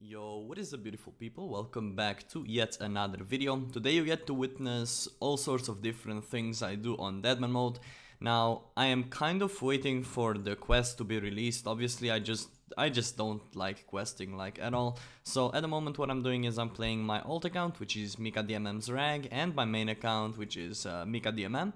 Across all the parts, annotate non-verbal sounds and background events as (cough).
Yo, what is up beautiful people? Welcome back to yet another video. Today you get to witness all sorts of different things I do on Deadman mode. Now, I am kind of waiting for the quest to be released. Obviously, I just I just don't like questing like at all. So at the moment what I'm doing is I'm playing my alt account, which is Mika DMM's rag, and my main account, which is uh, Mika DMM.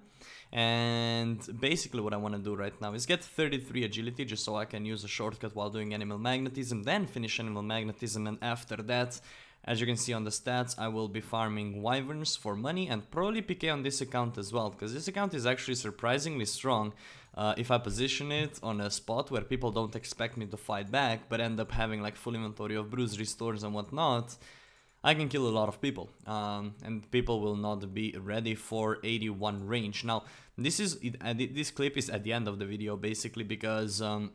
And basically what I want to do right now is get 33 agility just so I can use a shortcut while doing animal magnetism, then finish animal magnetism and after that as you can see on the stats, I will be farming wyverns for money and probably PK on this account as well, because this account is actually surprisingly strong uh, if I position it on a spot where people don't expect me to fight back, but end up having like full inventory of brew restores and whatnot. I can kill a lot of people, um, and people will not be ready for 81 range. Now, this is uh, this clip is at the end of the video basically because um,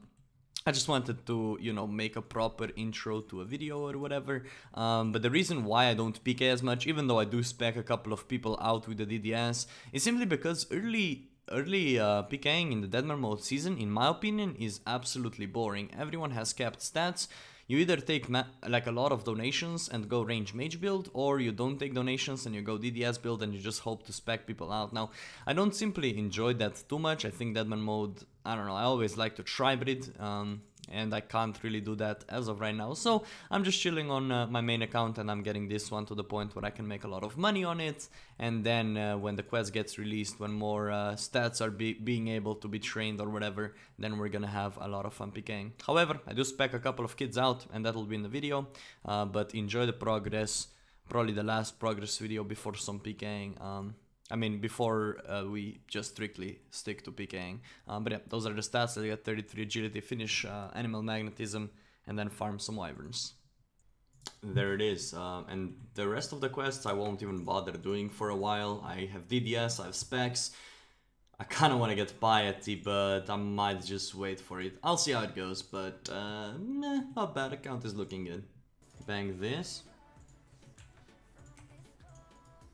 I just wanted to, you know, make a proper intro to a video or whatever. Um, but the reason why I don't PK as much, even though I do spec a couple of people out with the DDS, is simply because early early uh, PKing in the Deadman mode season, in my opinion, is absolutely boring. Everyone has capped stats. You either take like a lot of donations and go range mage build, or you don't take donations and you go DDS build and you just hope to spec people out. Now, I don't simply enjoy that too much. I think Deadman mode I don't know, I always like to tribrid, um, and I can't really do that as of right now. So I'm just chilling on uh, my main account and I'm getting this one to the point where I can make a lot of money on it. And then uh, when the quest gets released, when more uh, stats are be being able to be trained or whatever, then we're gonna have a lot of fun PKing. However, I do spec a couple of kids out and that'll be in the video, uh, but enjoy the progress. Probably the last progress video before some PKing. Um, I mean, before uh, we just strictly stick to PKing. Um, but yeah, those are the stats. I got 33 agility, finish uh, animal magnetism, and then farm some wyverns. There it is. Uh, and the rest of the quests I won't even bother doing for a while. I have DDS, I have specs. I kind of want to get piety, but I might just wait for it. I'll see how it goes, but uh, meh, not bad. Account is looking good. Bang this.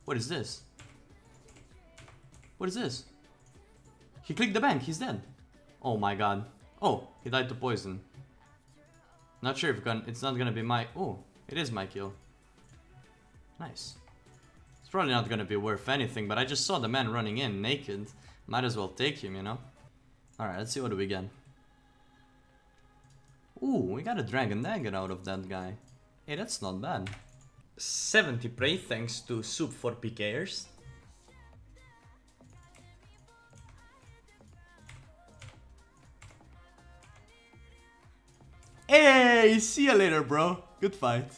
What is this? What is this? He clicked the bank, he's dead. Oh my god. Oh, he died to poison. Not sure if it's not gonna be my... Oh, it is my kill. Nice. It's probably not gonna be worth anything, but I just saw the man running in naked. Might as well take him, you know? Alright, let's see what do we get. Ooh, we got a Dragon Dagger out of that guy. Hey, that's not bad. 70 prey thanks to Soup for PKers. Hey, see you later, bro. Good fight.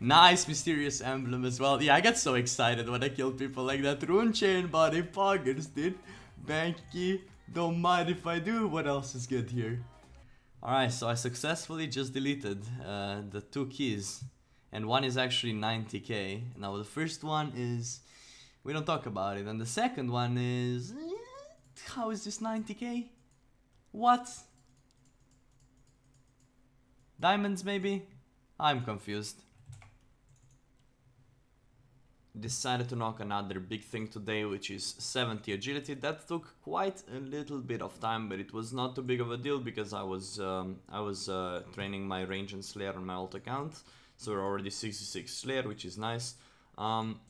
Nice mysterious emblem as well. Yeah, I get so excited when I kill people like that. Rune chain body poggers, dude. Bank key, don't mind if I do. What else is good here? Alright, so I successfully just deleted uh, the two keys. And one is actually 90k. Now the first one is... We don't talk about it. And the second one is... Eh, how is this 90k? What? Diamonds maybe? I'm confused. Decided to knock another big thing today, which is 70 agility. That took quite a little bit of time, but it was not too big of a deal because I was um, I was uh, training my range and slayer on my alt account. So we're already 66 slayer, which is nice. Um,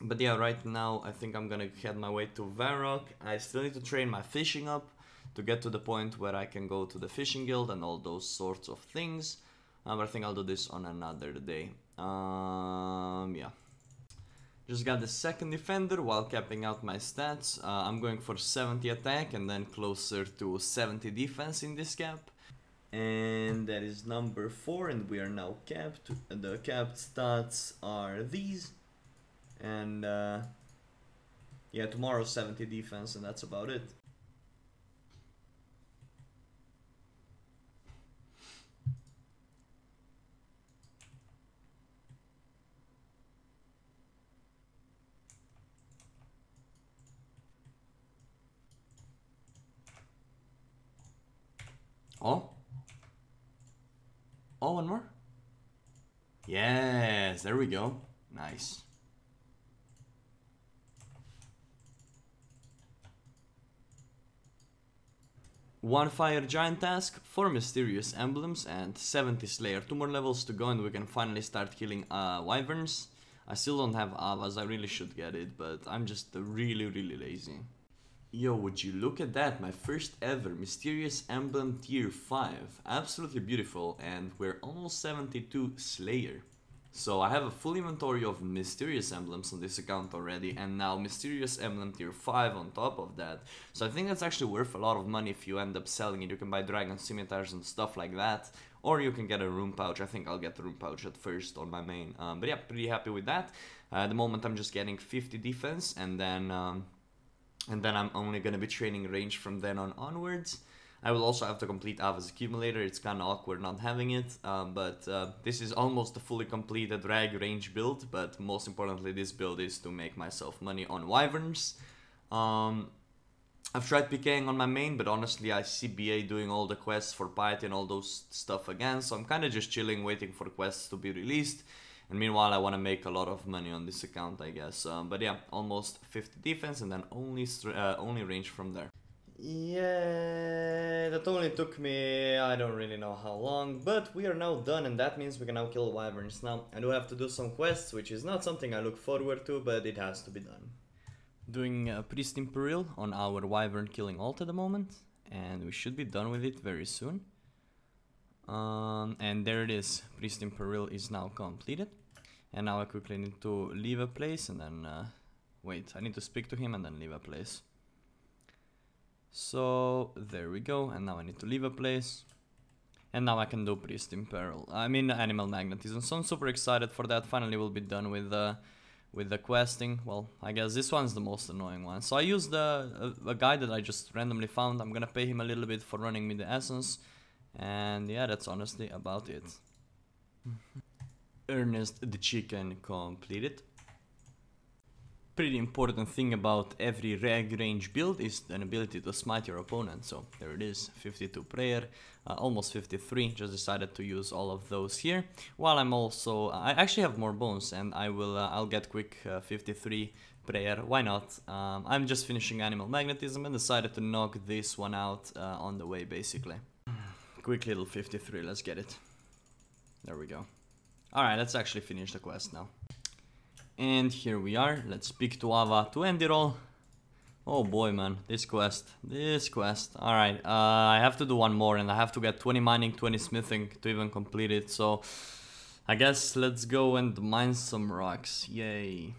but yeah, right now I think I'm gonna head my way to Varrock. I still need to train my fishing up to get to the point where I can go to the fishing guild and all those sorts of things. Um, I think I'll do this on another day. Um, yeah. Just got the second defender while capping out my stats. Uh, I'm going for 70 attack and then closer to 70 defense in this cap. And that is number 4 and we are now capped. The capped stats are these. And uh, yeah, tomorrow 70 defense and that's about it. Oh. Oh, one more. Yes, there we go. Nice. one Fire Giant task, 4 Mysterious Emblems and 70 Slayer. Two more levels to go and we can finally start killing uh, Wyverns. I still don't have Avas, I really should get it, but I'm just really really lazy. Yo, would you look at that, my first ever Mysterious Emblem tier 5. Absolutely beautiful and we're almost 72 Slayer. So I have a full inventory of Mysterious Emblems on this account already and now Mysterious Emblem tier 5 on top of that. So I think that's actually worth a lot of money if you end up selling it. You can buy Dragon Scimitars and stuff like that. Or you can get a Rune Pouch. I think I'll get the Rune Pouch at first on my main. Um, but yeah, pretty happy with that. Uh, at the moment I'm just getting 50 defense and then... Um, and then I'm only gonna be training range from then on onwards. I will also have to complete Ava's accumulator, it's kinda awkward not having it, um, but uh, this is almost a fully completed rag range build, but most importantly this build is to make myself money on wyverns. Um, I've tried PKing on my main, but honestly I see BA doing all the quests for Piety and all those stuff again, so I'm kinda just chilling waiting for quests to be released. And meanwhile, I want to make a lot of money on this account, I guess. Um, but yeah, almost 50 defense and then only uh, only range from there. Yeah, that only took me, I don't really know how long, but we are now done and that means we can now kill wyverns. Now, I do have to do some quests, which is not something I look forward to, but it has to be done. Doing a Priest in Peril on our wyvern killing alt at the moment, and we should be done with it very soon. Um, and there it is, Priest in Peril is now completed. And now I quickly need to leave a place and then, uh, wait, I need to speak to him and then leave a place. So there we go, and now I need to leave a place. And now I can do Priest in Peril. I mean Animal Magnetism, so I'm super excited for that. Finally we'll be done with the, with the questing. Well, I guess this one's the most annoying one. So I used a, a, a guy that I just randomly found. I'm gonna pay him a little bit for running me the essence. And yeah, that's honestly about it. (laughs) Ernest the Chicken completed pretty important thing about every rag range build is an ability to smite your opponent. So there it is, 52 prayer, uh, almost 53. Just decided to use all of those here. While I'm also, I actually have more bones and I will, uh, I'll get quick uh, 53 prayer. Why not? Um, I'm just finishing animal magnetism and decided to knock this one out uh, on the way basically. quick little 53, let's get it. There we go. Alright, let's actually finish the quest now. And here we are, let's pick to Ava to end it all. Oh boy man, this quest, this quest. Alright, uh, I have to do one more and I have to get 20 mining, 20 smithing to even complete it. So I guess let's go and mine some rocks, yay.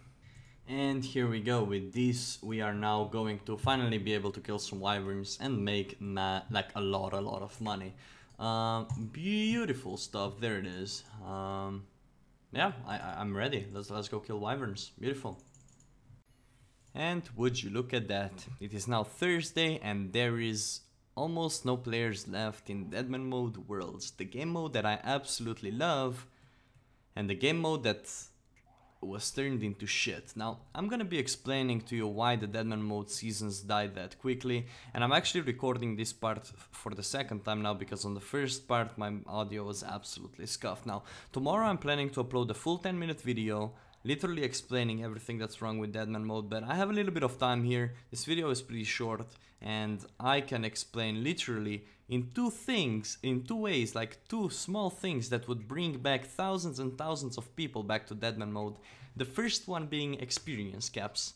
And here we go, with this we are now going to finally be able to kill some wyverns and make like a lot, a lot of money. Um, beautiful stuff, there it is. Um, yeah, I, I'm ready. Let's, let's go kill wyverns. Beautiful. And would you look at that, it is now Thursday and there is almost no players left in Deadman Mode Worlds, the game mode that I absolutely love and the game mode that was turned into shit. Now, I'm gonna be explaining to you why the Deadman mode seasons died that quickly, and I'm actually recording this part for the second time now because on the first part my audio was absolutely scuffed. Now, tomorrow I'm planning to upload a full 10 minute video literally explaining everything that's wrong with Deadman mode, but I have a little bit of time here, this video is pretty short, and I can explain literally in two things, in two ways, like two small things that would bring back thousands and thousands of people back to Deadman mode. The first one being experience caps.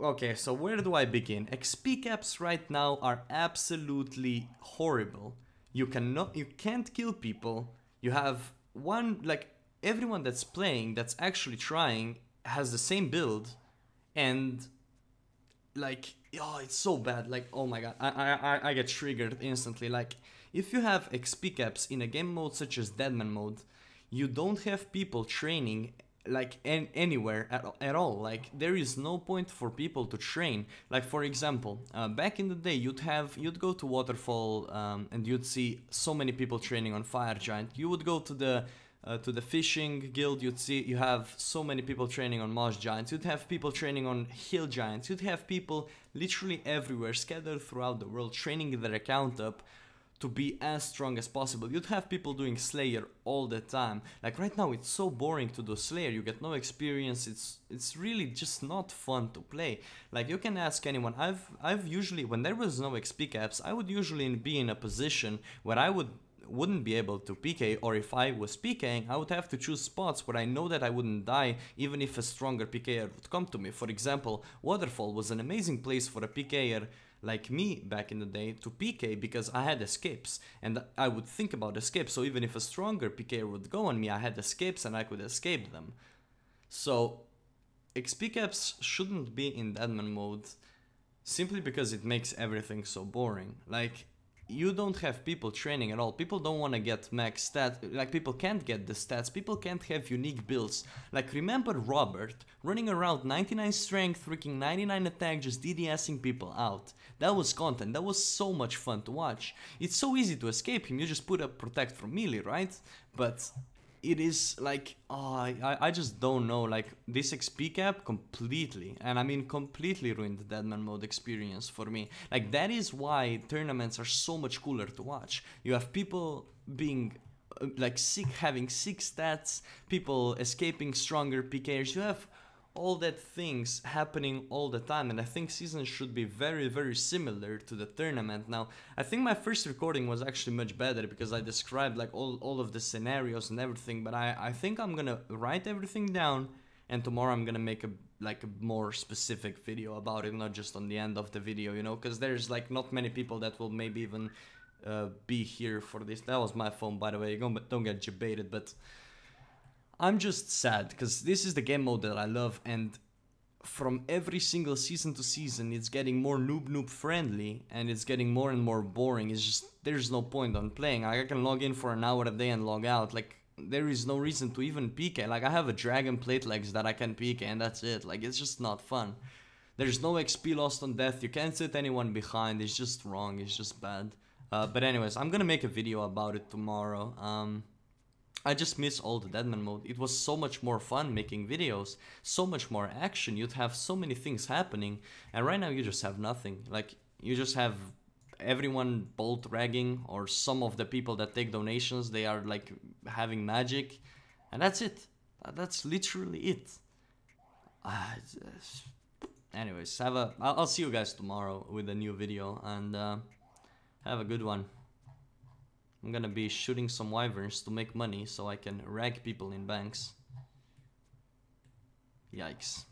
Okay, so where do I begin? XP caps right now are absolutely horrible. You cannot, you can't kill people. You have one, like, everyone that's playing, that's actually trying, has the same build, and like, oh, it's so bad. Like, oh my god, I I I get triggered instantly. Like, if you have XP caps in a game mode such as Deadman mode, you don't have people training like an anywhere at, at all like there is no point for people to train like for example uh, back in the day you'd have you'd go to waterfall um, and you'd see so many people training on fire giant you would go to the uh, to the fishing guild, you'd see you have so many people training on moss giants. You'd have people training on hill giants. You'd have people literally everywhere, scattered throughout the world, training their account up to be as strong as possible. You'd have people doing Slayer all the time. Like right now it's so boring to do Slayer, you get no experience, it's it's really just not fun to play. Like you can ask anyone, I've I've usually when there was no XP caps, I would usually be in a position where I would wouldn't be able to PK or if I was PKing I would have to choose spots where I know that I wouldn't die even if a stronger PKer would come to me. For example, Waterfall was an amazing place for a PKer like me back in the day to PK because I had escapes and I would think about escapes so even if a stronger PKer would go on me I had escapes and I could escape them. So XP caps shouldn't be in deadman mode simply because it makes everything so boring. Like you don't have people training at all. People don't want to get max stats. Like people can't get the stats. People can't have unique builds. Like remember Robert running around 99 strength, freaking 99 attack, just DDSing people out. That was content. That was so much fun to watch. It's so easy to escape him. You just put up protect from melee, right? But it is like oh, I, I just don't know like this xp cap completely and i mean completely ruined the deadman mode experience for me. Like that is why tournaments are so much cooler to watch. You have people being uh, like sick having six stats people escaping stronger pkers you have all that things happening all the time and I think seasons should be very very similar to the tournament. Now I think my first recording was actually much better because I described like all, all of the scenarios and everything but I, I think I'm gonna write everything down and tomorrow I'm gonna make a like a more specific video about it not just on the end of the video you know because there's like not many people that will maybe even uh, be here for this. That was my phone by the way don't, don't get debated but I'm just sad because this is the game mode that I love and from every single season to season it's getting more noob noob friendly and it's getting more and more boring. It's just there's no point on playing. I can log in for an hour a day and log out. Like there is no reason to even PK. Like I have a dragon plate legs that I can PK and that's it. Like it's just not fun. There's no XP lost on death. You can't sit anyone behind. It's just wrong. It's just bad. Uh, but anyways, I'm gonna make a video about it tomorrow. Um, I just miss all the Deadman mode. It was so much more fun making videos, so much more action. You'd have so many things happening, and right now you just have nothing. Like you just have everyone bolt ragging, or some of the people that take donations, they are like having magic, and that's it. That's literally it. Uh, anyways, have a. I'll, I'll see you guys tomorrow with a new video, and uh, have a good one. I'm gonna be shooting some wyverns to make money so I can rag people in banks. Yikes.